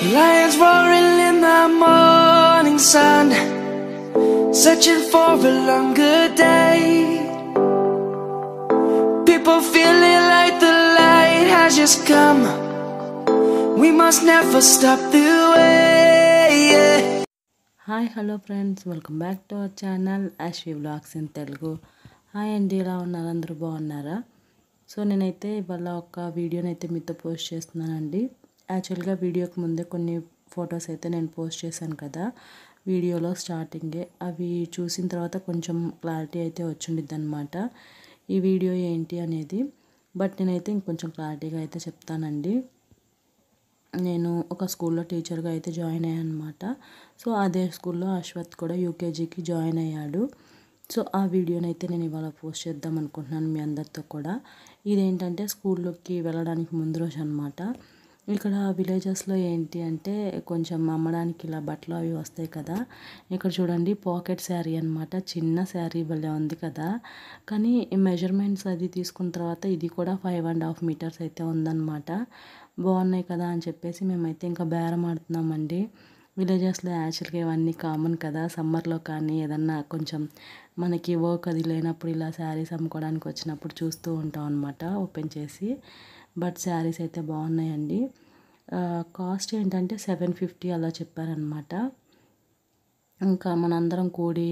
Lions roaring in the morning sun, searching for a longer day. People feeling like the light has just come. We must never stop the way. yeah. Hi hello friends welcome back to our channel Yashvi vlogs in Telugu hi అండి ఎలా ఉన్నారు అందరూ బాగున్నారా so నేనైతే ఇవాళ ఒక వీడియోని అయితే మీతో పోస్ట్ చేస్తున్నానండి యాక్చువల్గా వీడియోకి ముందే కొన్ని ఫొటోస్ అయితే నేను పోస్ట్ చేశాను కదా వీడియోలో స్టార్టింగే. అవి చూసిన తర్వాత కొంచెం క్లారిటీ అయితే వచ్చిండిద్ది అనమాట ఈ వీడియో ఏంటి అనేది. బట్ నేనైతే ఇంకొంచెం క్లారిటీగా అయితే చెప్తానండి. నేను ఒక స్కూల్లో టీచర్గా అయితే జాయిన్ అయ్యాను అనమాట సో అదే స్కూల్లో అశ్వత్ కూడా యూకేజీకి జాయిన్ అయ్యాడు. సో ఆ వీడియోని అయితే నేను ఇవాళ పోస్ట్ చేద్దాం అనుకుంటున్నాను మీ అందరితో కూడా. ఇదేంటంటే స్కూల్లోకి వెళ్ళడానికి ముందు రోజు అనమాట ఇక్కడ విలేజెస్లో ఏంటి అంటే కొంచెం అమ్మడానికి ఇలా బట్టలు అవి వస్తాయి కదా. ఇక్కడ చూడండి పాకెట్ శారీ అనమాట చిన్న శారీ భలే ఉంది కదా. కానీ మెజర్మెంట్స్ అది తీసుకున్న తర్వాత ఇది కూడా ఫైవ్ అండ్ హాఫ్ మీటర్స్ అయితే ఉందన్నమాట. బాగున్నాయి కదా అని చెప్పేసి మేమైతే ఇంకా బేరం ఆడుతున్నామండి. విలేజెస్లో యాక్చువల్గా ఇవన్నీ కామన్ కదా సమ్మర్లో కానీ ఏదన్నా కొంచెం మనకి వర్క్ అది లేనప్పుడు ఇలా శారీస్ అమ్ముకోవడానికి వచ్చినప్పుడు చూస్తూ ఉంటాం అనమాట ఓపెన్ చేసి. బట్ శారీస్ అయితే బాగున్నాయండి. కాస్ట్ ఏంటంటే సెవెన్ ఫిఫ్టీ అలా చెప్పారనమాట ఇంకా మనందరం కూడి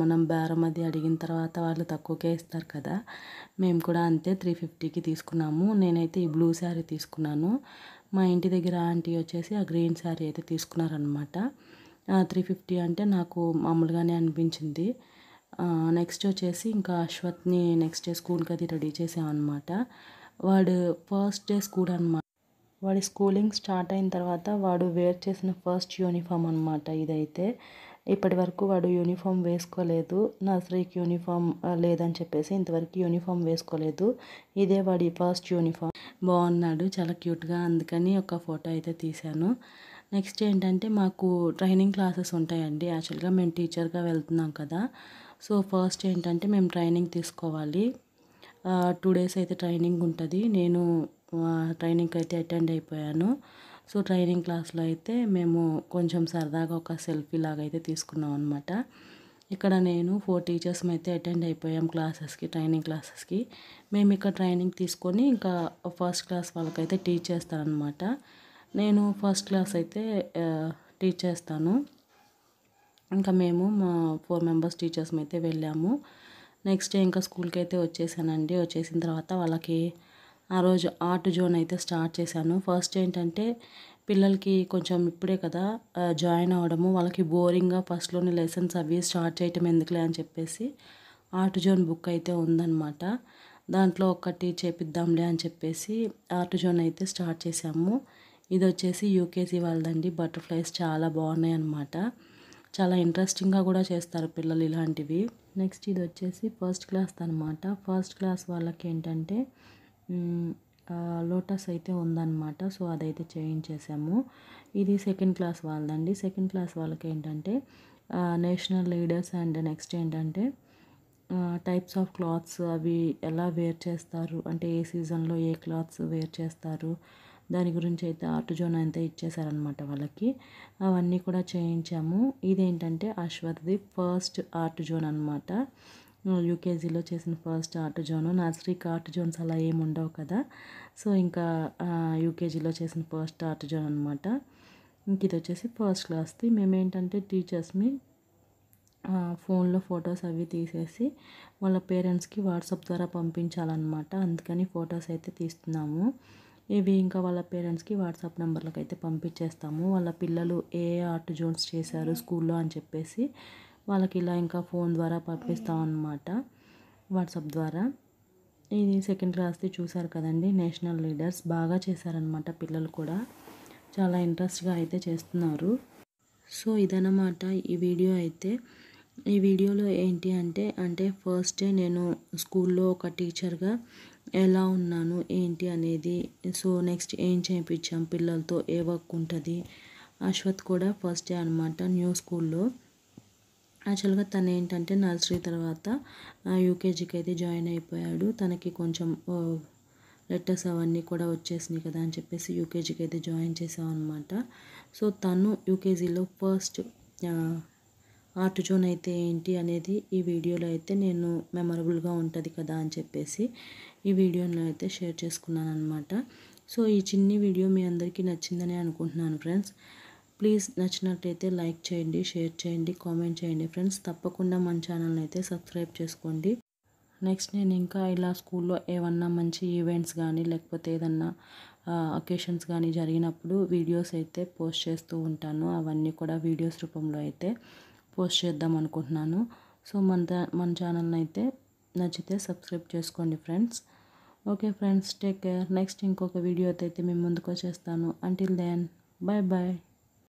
మనం బేరం అది అడిగిన తర్వాత వాళ్ళు తక్కువకే ఇస్తారు కదా. మేము కూడా అంతే త్రీ ఫిఫ్టీకి తీసుకున్నాము. నేనైతే ఈ బ్లూ శారీ తీసుకున్నాను. మా ఇంటి దగ్గర ఆంటీ వచ్చేసి ఆ గ్రీన్ శారీ అయితే తీసుకున్నారనమాట త్రీ ఫిఫ్టీ అంటే నాకు మామూలుగానే అనిపించింది. నెక్స్ట్ వచ్చేసి ఇంకా అశ్వత్ని నెక్స్ట్ డే స్కూల్కి అది రెడీ చేసామన్నమాట. వాడు ఫస్ట్ డే స్కూల్ అనమాట వాడి స్కూలింగ్ స్టార్ట్ అయిన తర్వాత వాడు వేర్ చేసిన ఫస్ట్ యూనిఫామ్ అనమాట ఇదైతే. ఇప్పటి వరకు వాడు యూనిఫామ్ వేసుకోలేదు నర్సరీకి యూనిఫామ్ లేదని చెప్పేసి ఇంతవరకు యూనిఫామ్ వేసుకోలేదు. ఇదే వాడి ఫస్ట్ యూనిఫామ్. బాగున్నాడు చాలా క్యూట్గా అందుకని ఒక ఫోటో అయితే తీశాను. నెక్స్ట్ ఏంటంటే మాకు ట్రైనింగ్ క్లాసెస్ ఉంటాయండి. యాక్చువల్గా మేము టీచర్గా వెళ్తున్నాం కదా. సో ఫస్ట్ ఏంటంటే మేము ట్రైనింగ్ తీసుకోవాలి. టూ డేస్ అయితే ట్రైనింగ్ ఉంటుంది. నేను ట్రైనింగ్కి అయితే అటెండ్ అయిపోయాను. సో ట్రైనింగ్ క్లాస్లో అయితే మేము కొంచెం సరదాగా ఒక సెల్ఫీ లాగా అయితే తీసుకున్నాం అనమాట ఇక్కడ నేను ఫోర్ టీచర్స్ అయితే అటెండ్ అయిపోయాం క్లాసెస్కి ట్రైనింగ్ క్లాసెస్కి. మేము ఇక్కడ ట్రైనింగ్ తీసుకొని ఇంకా ఫస్ట్ క్లాస్ వాళ్ళకైతే టీచ్ చేస్తానమాట నేను ఫస్ట్ క్లాస్ అయితే టీచ్ చేస్తాను. ఇంకా మేము మా ఫోర్ మెంబర్స్ టీచర్స్ అయితే వెళ్ళాము. నెక్స్ట్ డే ఇంకా స్కూల్కి అయితే వచ్చేసానండి. వచ్చేసిన తర్వాత వాళ్ళకి ఆ రోజు ఆర్ట్ జోన్ అయితే స్టార్ట్ చేశాను. ఫస్ట్ ఏంటంటే పిల్లలకి కొంచెం ఇప్పుడే కదా జాయిన్ అవ్వడము వాళ్ళకి బోరింగ్గా ఫస్ట్లోని లెసన్స్ అవి స్టార్ట్ చేయటం ఎందుకులే అని చెప్పేసి ఆర్ట్ జోన్ బుక్ అయితే ఉందన్నమాట. దాంట్లో ఒకటి చేపిద్దాంలే అని చెప్పేసి ఆర్ట్ జోన్ అయితే స్టార్ట్ చేసాము ఇది వచ్చేసి యూకేజీ వాళ్ళదండి. బటర్ఫ్లైస్ చాలా బాగున్నాయి అన్నమాట. చాలా ఇంట్రెస్టింగ్గా కూడా చేస్తారు పిల్లలు ఇలాంటివి. నెక్స్ట్ ఇది వచ్చేసి ఫస్ట్ క్లాస్ అనమాట ఫస్ట్ క్లాస్ వాళ్ళకి ఏంటంటే లోటస్ అయితే ఉందన్నమాట. సో అదైతే చేయించేసాము. ఇది సెకండ్ క్లాస్ వాళ్ళదండి. సెకండ్ క్లాస్ వాళ్ళకి ఏంటంటే నేషనల్ లీడర్స్ అండ్ నెక్స్ట్ ఏంటంటే టైప్స్ ఆఫ్ క్లాత్స్ అవి ఎలా వేర్ చేస్తారు? అంటే ఏ సీజన్లో ఏ క్లాత్స్ వేర్ చేస్తారు? దాని గురించి అయితే ఆర్ట్ జోన్ అయితే ఇచ్చేసారనమాట వాళ్ళకి. అవన్నీ కూడా చేయించాము. ఇదేంటంటే అశ్వత్ది ఫస్ట్ ఆర్ట్ జోన్ అనమాట యూకేజీలో చేసిన ఫస్ట్ ఆర్ట్ జోన్. నర్సరీకి ఆర్ట్ జోన్స్ అలా ఏమి ఉండవు కదా. సో ఇంకా యూకేజీలో చేసిన ఫస్ట్ ఆర్ట్ జోన్ అనమాట ఇంక ఇది వచ్చేసి ఫస్ట్ క్లాస్ది. మేమేంటంటే టీచర్స్ని ఫోన్లో ఫొటోస్ అవి తీసేసి వాళ్ళ పేరెంట్స్కి వాట్సాప్ ద్వారా పంపించాలన్నమాట. అందుకని ఫొటోస్ అయితే తీస్తున్నాము. ఇవి ఇంకా వాళ్ళ పేరెంట్స్కి వాట్సాప్ నెంబర్లకు అయితే పంపించేస్తాము. వాళ్ళ పిల్లలు ఏ ఆర్ట్ జోన్స్ చేశారు స్కూల్లో అని చెప్పేసి. వాళ్ళకి ఇలా ఇంకా ఫోన్ ద్వారా పంపిస్తాం అన్నమాట. వాట్సాప్ ద్వారా. ఇది సెకండ్ క్లాస్ది చూశారు కదండి నేషనల్ లీడర్స్. బాగా చేశారనమాట పిల్లలు కూడా. చాలా ఇంట్రెస్ట్గా అయితే చేస్తున్నారు. సో ఇదన్నమాట ఈ వీడియో అయితే. ఈ వీడియోలో ఏంటి అంటే అంటే ఫస్ట్ డే నేను స్కూల్లో ఒక టీచర్గా ఎలా ఉన్నాను ఏంటి అనేది. సో నెక్స్ట్ ఏం చేయించాం పిల్లలతో ఏ వర్క్ ఉంటుంది. అశ్వత్ కూడా ఫస్ట్ డే అనమాట న్యూ స్కూల్లో. యాక్చువల్గా తను ఏంటంటే నర్సరీ తర్వాత యూకేజీకి అయితే జాయిన్ అయిపోయాడు. తనకి కొంచెం లెటర్స్ అవన్నీ కూడా వచ్చేసినాయి కదా అని చెప్పేసి యూకేజీకి అయితే జాయిన్ చేసాం అనమాట సో తను యూకేజీలో ఫస్ట్ ఆర్ట్ జోన్ అయితే ఏంటి అనేది ఈ వీడియోలో అయితే నేను మెమరబుల్గా ఉంటుంది కదా అని చెప్పేసి ఈ వీడియోలో అయితే షేర్ చేసుకున్నాను అనమాట సో ఈ చిన్ని వీడియో మీ అందరికీ నచ్చిందని అనుకుంటున్నాను ఫ్రెండ్స్. ప్లీజ్ నచ్చినట్టయితే లైక్ చేయండి షేర్ చేయండి కామెంట్ చేయండి. ఫ్రెండ్స్ తప్పకుండా మన ఛానల్ని అయితే సబ్స్క్రైబ్ చేసుకోండి. నెక్స్ట్ నేను ఇంకా ఇలా స్కూల్లో ఏమన్నా మంచి ఈవెంట్స్ కానీ లేకపోతే ఏదన్నా అకేషన్స్ కానీ జరిగినప్పుడు వీడియోస్ అయితే పోస్ట్ చేస్తూ ఉంటాను. అవన్నీ కూడా వీడియోస్ రూపంలో అయితే పోస్ట్ చేద్దాం అనుకుంటున్నాను. సో మన మన ఛానల్ని అయితే నచ్చితే సబ్స్క్రైబ్ చేసుకోండి friends. Okay friends take care. Next ఇంకొక వీడియోతో అయితే మేము ముందుకు వచ్చేస్తాను. Until then bye bye